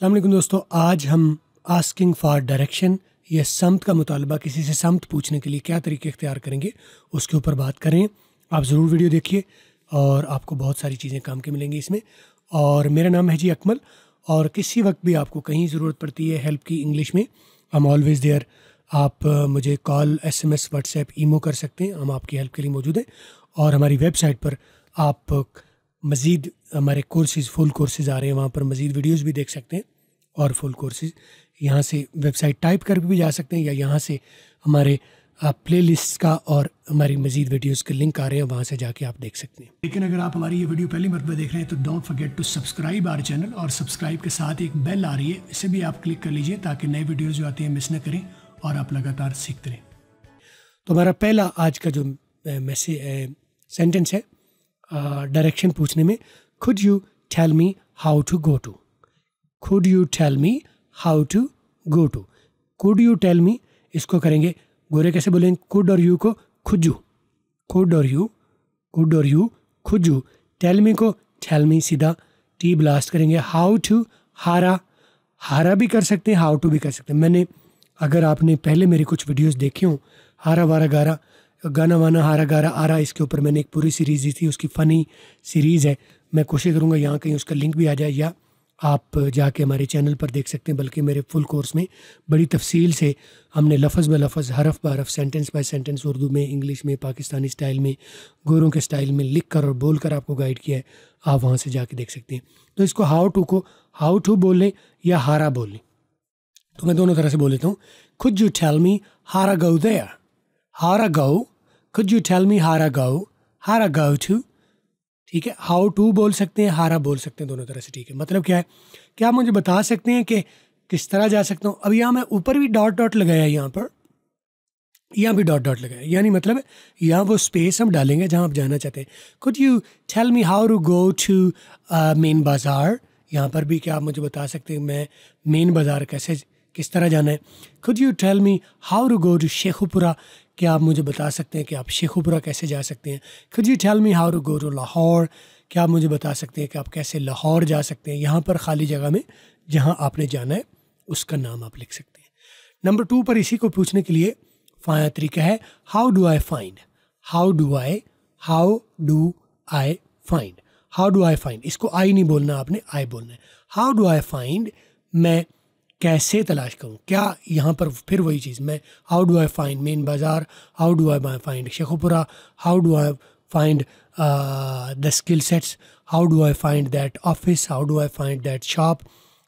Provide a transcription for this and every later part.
अल्लाम दोस्तों, आज हम आस्किंग फॉर डायरेक्शन या समत का मुतालबा किसी से समत पूछने के लिए क्या तरीके इख्तियार करेंगे, उसके ऊपर बात करें आप ज़रूर वीडियो देखिए और आपको बहुत सारी चीज़ें काम की मिलेंगी इसमें। और मेरा नाम है जी अकमल और किसी वक्त भी आपको कहीं ज़रूरत पड़ती है हेल्प की इंग्लिश में हम ऑलवेज़ देयर आप मुझे call S M S WhatsApp imo कर सकते हैं, हम आपकी हेल्प के लिए मौजूद हैं। और हमारी वेबसाइट पर आप मज़ीद हमारे कोर्सेज़ फुल कोर्सेज़ आ रहे हैं वहाँ पर मज़ीद वीडियोज़ भी देख सकते हैं और फुल कोर्सेज़ यहाँ से वेबसाइट टाइप कर भी जा सकते हैं या यहाँ से हमारे प्ले लिस्ट का और हमारी मजीद वीडियोज़ के लिंक आ रहे हैं वहाँ से जाके आप देख सकते हैं। लेकिन अगर आप हमारी ये वीडियो पहली मरतबा देख रहे हैं तो don't forget to subscribe our channel और सब्सक्राइब के साथ एक बेल आ रही है इसे भी आप क्लिक कर लीजिए ताकि नए वीडियोज़ जो आती हैं मिस न करें और आप लगातार सीखते रहें। तो हमारा पहला आज का जो मैसेज सेंटेंस है डायरेक्शन पूछने में could you tell me how to go to could you tell me how to go to could you tell me इसको करेंगे, गोरे कैसे बोलेंगे कुड और यू को खुजू कुड और यू कुड और you could you tell me को टेल मी सीधा टी ब्लास्ट करेंगे। हाउ टू हारा हारा भी कर सकते हैं हाउ टू भी कर सकते हैं. मैंने, अगर आपने पहले मेरी कुछ वीडियोस देखी हों हारा वारा गारा गाना वाना हारा गारा आ रहा इसके ऊपर मैंने एक पूरी सीरीज़ दी थी, उसकी फ़नी सीरीज़ है। मैं कोशिश करूँगा यहाँ कहीं उसका लिंक भी आ जाए, या आप जाके हमारे चैनल पर देख सकते हैं, बल्कि मेरे फुल कोर्स में बड़ी तफसील से हमने लफज़ ब लफज़, हरफ ब हरफ सेंटेंस बाय सेंटेंस उर्दू में इंग्लिश में, पाकिस्तानी स्टाइल में, गोरों के स्टाइल में लिख कर और बोल कर आपको गाइड किया है, आप वहाँ से जाके देख सकते हैं। तो इसको हाउ टू को हाउ टू बोल लें या हारा बोल? लें तो मैं दोनों तरह से बोल लेता हूँ। खुद यू टेल मी हारा गौ हारा गौ खुद यू टेल मी हारा गौ हारा गौ टू ठीक है हाउ टू बोल सकते हैं, हारा बोल सकते हैं दोनों तरह से, ठीक है। मतलब क्या है? क्या आप मुझे बता सकते हैं कि किस तरह जा सकता हूँ? अब यहाँ मैं ऊपर भी डॉट डॉट लगाया यहाँ पर। यहाँ भी डॉट डॉट लगाया यानी मतलब यहाँ वो स्पेस हम डालेंगे जहाँ आप जाना चाहते हैं। Could you tell me how to go to main बाज़ार यहाँ पर भी क्या आप मुझे बता सकते हैं मैं मेन बाज़ार कैसे किस तरह जाना है। Could you tell me how to go to Sheikhupura क्या आप मुझे बता सकते हैं कि आप शेखुपुरा कैसे जा सकते हैं? Could you tell me how to go to Lahore क्या आप मुझे बता सकते हैं कि आप कैसे लाहौर जा सकते हैं? यहाँ पर खाली जगह में जहाँ आपने जाना है, उसका नाम आप लिख सकते हैं। नंबर टू पर इसी को पूछने के लिए फाया तरीका है how do I find how do I how do I find how do I find इसको आई नहीं बोलना, आपने आई बोलना है। हाउ डू आई फाइंड मैं कैसे तलाश करूँ? क्या यहाँ पर फिर वही चीज़? मैं how do I find main बाज़ार how do I my find Sheikhupura how do I find the skill sets how do I find that office how do I find that shop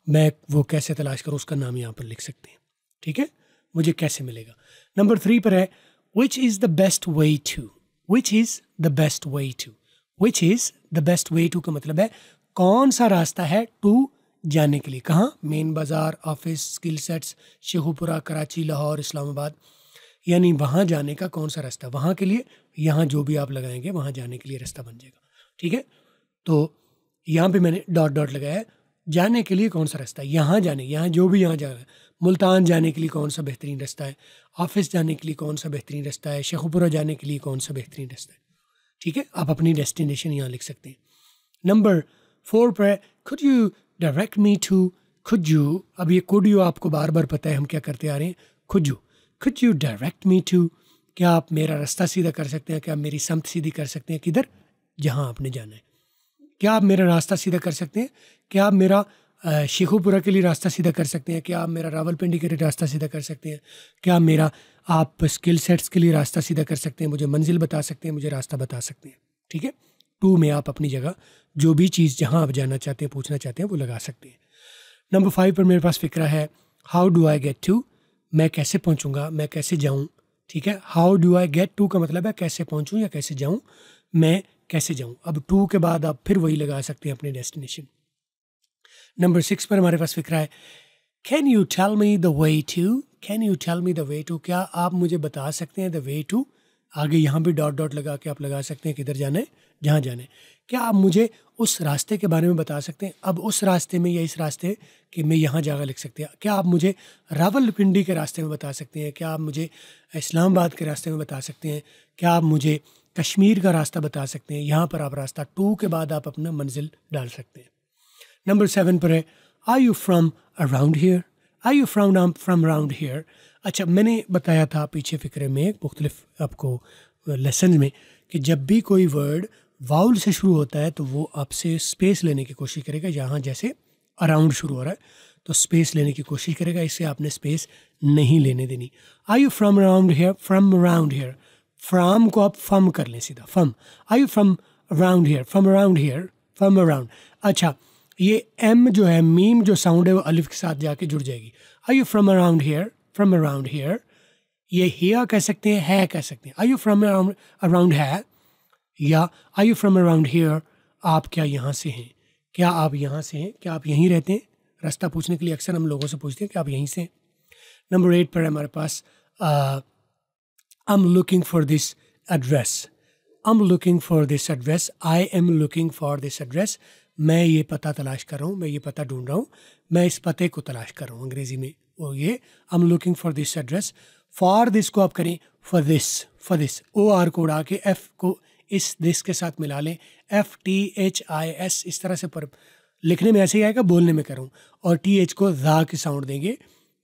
मैं वो कैसे तलाश करूँ? उसका नाम यहाँ पर लिख सकते हैं। ठीक है? मुझे कैसे मिलेगा? नंबर थ्री पर है which is the best way to which is the best way to which is the best way to का मतलब है, कौन सा रास्ता है टू जाने के लिए। कहाँ? मेन बाज़ार, office skill sets Sheikhupura, Karachi, Lahore, Islamabad. यानी वहाँ जाने का कौन सा रास्ता? वहाँ के लिए, यहाँ जो भी आप लगाएँगे, वहाँ जाने के लिए रास्ता बन जाएगा। ठीक है? तो यहाँ पे मैंने डॉट डॉट लगाया है। जाने के लिए कौन सा रास्ता? है यहाँ जाने, यहाँ जो भी यहाँ जा रहा है। मुल्तान जाने के लिए कौन सा बेहतरीन रास्ता है? ऑफ़िस जाने के लिए कौन सा बेहतरीन रास्ता है? शेखुपुरा जाने के लिए कौन सा बेहतरीन रास्ता है? ठीक है? आप अपनी डेस्टिनेशन यहाँ लिख सकते हैं। नंबर फोर पर could you direct me to could you अब ये कुड यू आपको बार बार पता है हम क्या करते आ रहे हैं। खुद यू खुद यू डायरेक्ट मी टू क्या आप मेरा रास्ता सीधा कर सकते हैं? क्या आप मेरी समत सीधी कर सकते हैं? किधर? जहाँ आपने जाना है। क्या आप मेरा रास्ता सीधा कर सकते हैं? क्या आप मेरा शेखुपुरा के लिए रास्ता सीधा कर सकते हैं? क्या आप मेरा रावलपिंडी के लिए रास्ता सीधा कर सकते हैं? क्या मेरा, आप स्किल सेट्स के लिए रास्ता सीधा कर सकते हैं? मुझे मंजिल बता सकते हैं? मुझे रास्ता बता सकते हैं। ठीक है? टू में आप अपनी जगह जो भी चीज़ जहाँ आप जाना चाहते हैं, पूछना चाहते हैं, वो लगा सकते हैं। नंबर फाइव पर मेरे पास फिक्रा है how do I get to मैं कैसे पहुँचूँगा? मैं कैसे जाऊँ? ठीक है? How do I get to का मतलब है कैसे पहुँचूँ या कैसे जाऊँ? मैं कैसे जाऊँ? अब टू के बाद आप फिर वही लगा सकते हैं अपने डेस्टिनेशन नंबर सिक्स पर हमारे पास फिक्रा है can you tell me the way to can you tell me the way to क्या आप मुझे बता सकते हैं द वे टू आगे यहाँ भी डॉट डॉट लगा के आप लगा सकते हैं किधर जाना है? जहाँ जाना। क्या आप मुझे उस रास्ते के बारे में बता सकते हैं? अब उस रास्ते में या इस रास्ते कि मैं यहाँ जगह लिख सकते हैं। क्या आप मुझे रावलपिंडी के रास्ते में बता सकते हैं? क्या आप मुझे इस्लामाबाद के रास्ते में बता सकते हैं? क्या आप मुझे कश्मीर का रास्ता बता सकते हैं? यहाँ पर आप रास्ता टू के बाद आप अपना मंजिल डाल सकते हैं। नंबर सेवन पर है are you from around here are you from from around here अच्छा मैंने बताया था पीछे फिक्रे में मुख्तलिफ़ आपको लेसन में कि जब भी कोई वर्ड वाउल से शुरू होता है तो वो आपसे स्पेस लेने की कोशिश करेगा, यहाँ जैसे अराउंड शुरू हो रहा है तो स्पेस लेने की कोशिश करेगा, इससे आपने स्पेस नहीं लेने देनी। Are you from around here from around here from को आप फम कर लें सीधा from are you from around here from around here from around अच्छा ये एम जो है मीम जो साउंड है, वो अलिफ के साथ जाके जुड़ जाएगी। Are you from around here from around here ये हेयर कह सकते हैं, है कह सकते हैं। Are you from around around है? या are you from around here आप क्या यहाँ से हैं? क्या आप यहाँ से हैं? क्या आप यहीं रहते हैं? रास्ता पूछने के लिए अक्सर हम लोगों से पूछते हैं कि आप यहीं से नंबर एट पर हमारे पास I am looking for this address I am looking for this address I am looking for this address मैं ये पता तलाश कर रहा हूँ, मैं ये पता ढूंढ रहा हूँ, मैं इस पते को तलाश कर रहा हूँ अंग्रेज़ी में। वो ये I am looking for this address for this को आप करें for this for this O R को उड़ा के एफ़ को इस दिस के साथ मिला लें। F T H I S इस तरह से पर लिखने में ऐसे ही आएगा बोलने में करूँ। और टी एच को रा के साउंड देंगे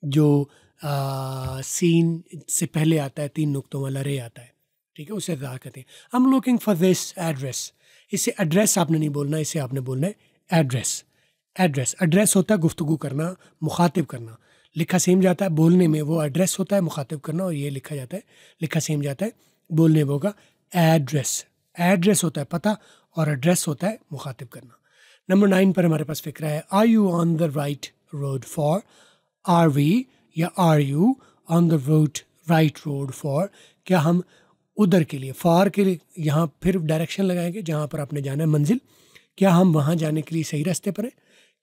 जो आ, सीन से पहले आता है तीन नुक्तों वाला रे आता है। ठीक है उसे रा कहते हैं। I am looking for this address इसे एड्रेस आपने नहीं बोलना इसे आपने बोलना है एड्रेस एड्रेस एड्रेस होता है गुफ्तु करना मुखातिब करना। लिखा सेम जाता है बोलने में वो एड्रेस होता है मुखातिब करना और ये लिखा जाता है लिखा सेम जाता है बोलने में होगा एड्रेस एड्रेस होता है पता और एड्रेस होता है मुखातिब करना। नंबर नाइन पर हमारे पास फ़िक्र है are you on the right road for are we या are you on the road right road for क्या हम उधर के लिए फार के लिए, यहाँ फिर डायरेक्शन लगाएँगे जहाँ पर आपने जाना है मंजिल, क्या हम वहाँ जाने के लिए सही रास्ते पर हैं,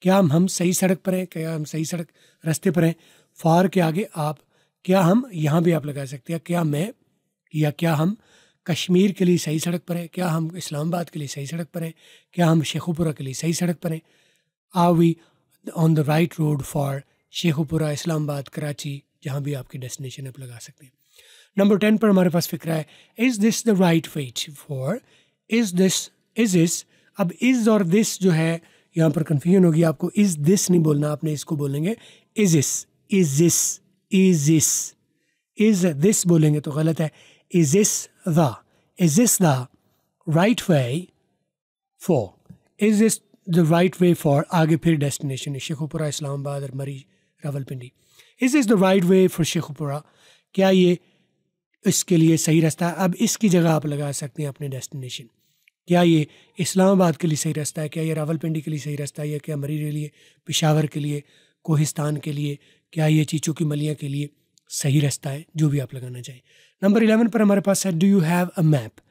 क्या हम हम सही सड़क पर हैं, क्या हम सही सड़क रास्ते पर हैं फार के आगे आप, क्या हम, यहाँ भी आप लगा सकते हैं, क्या मैं, या क्या हम कश्मीर के लिए सही सड़क पर हैं? क्या हम इस्लामाबाद के लिए सही सड़क पर हैं? क्या हम शेखुपुरा के लिए सही सड़क पर हैं? Are we on the right road for Sheikhupura, Islamabad, Karachi, जहाँ भी आपकी डेस्टिनेशन आप लगा सकते हैं। नंबर टेन पर हमारे पास फ़िक्र है is this the right way for is this is is अब इज़ और दिस जो है, यहाँ पर कन्फ्यूज़न होगी आपको इज़ दिस नहीं बोलना, आपने इसको बोलेंगे is is is this is is is this बोलेंगे तो गलत है। Is is the is this the right way for is this the right way for आगे फिर डेस्टिनेशन है शेखुपुरा इस्लामाबाद और Murree Rawalpindi is this the right way for Sheikhupura क्या ये इसके लिए सही रास्ता है? अब इसकी जगह आप लगा सकते हैं अपने डेस्टिनेशन क्या ये इस्लामाबाद के लिए सही रास्ता है? क्या ये रावलपिंडी के लिए सही रास्ता है? या क्या मरी के लिए, पिशावर के लिए, कोहिस्तान के लिए, क्या ये चीचों की मलिया के लिए? सही रास्ता है, जो भी आप लगाना चाहें। नंबर इलेवन पर हमारे पास है do you have a map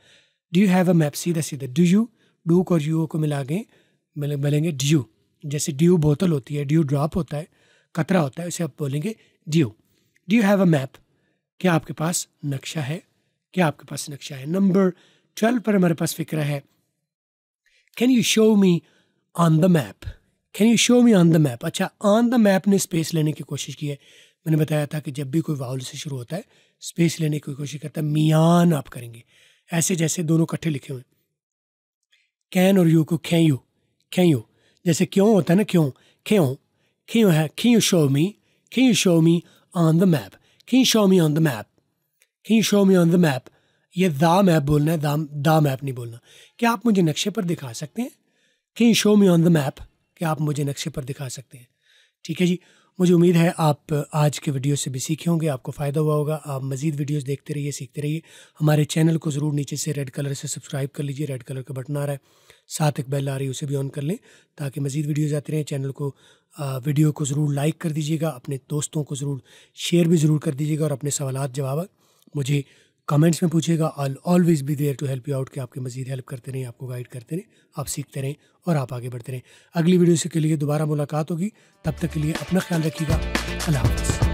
do you have a map सीधा सीधा डू यू डू और यू को मिला के बोलेंगे ड्यू जैसे ड्यू बोतल होती है ड्यू ड्रॉप होता है, कतरा होता है, उसे आप बोलेंगे do do you have a map क्या आपके पास नक्शा है? क्या आपके पास नक्शा है? नंबर ट्वेल्व पर हमारे पास फ़िक्र है can you show me on the map can you show me on the map अच्छा ऑन द मैप ने स्पेस लेने की कोशिश की है। मैंने बताया था कि जब भी कोई वाउल से शुरू होता है स्पेस लेने की कोशिश करता है मियान आप करेंगे। ऐसे जैसे दोनों इकट्ठे लिखे हुए कैन और यू को खे यू खे यू। जैसे क्यों होता है ना, क्यों क्यों क्यों है, can you show me on the map, can you show me on the map, can you show me on the map? ये दा मैप बोलना है दा दा मैप नहीं बोलना। क्या आप मुझे नक्शे पर दिखा सकते हैं? Can you show me on the map क्या आप मुझे नक्शे पर दिखा सकते हैं? ठीक है जी। मुझे उम्मीद है आप आज के वीडियो से भी सीखे होंगे, आपको फ़ायदा हुआ होगा। आप मज़ीद वीडियोस देखते रहिए, सीखते रहिए। हमारे चैनल को ज़रूर नीचे से रेड कलर से सब्सक्राइब कर लीजिए, रेड कलर का बटन आ रहा है। साथ एक बेल आ रही है, उसे भी ऑन कर लें ताकि मज़ीद वीडियोज़ आते रहें। चैनल को वीडियो को ज़रूर लाइक कर दीजिएगा, अपने दोस्तों को ज़रूर शेयर भी ज़रूर कर दीजिएगा और अपने सवाल जवाब, मुझे कमेंट्स में पूछिएगा। I always be there to help you out कि आपके मजीद हेल्प करते रहें, आपको गाइड करते रहें, आप सीखते रहें और आप आगे बढ़ते रहें। अगली वीडियो से के लिए दोबारा मुलाकात होगी। तब तक के लिए अपना ख्याल रखिएगा। अल्लाह हाफ़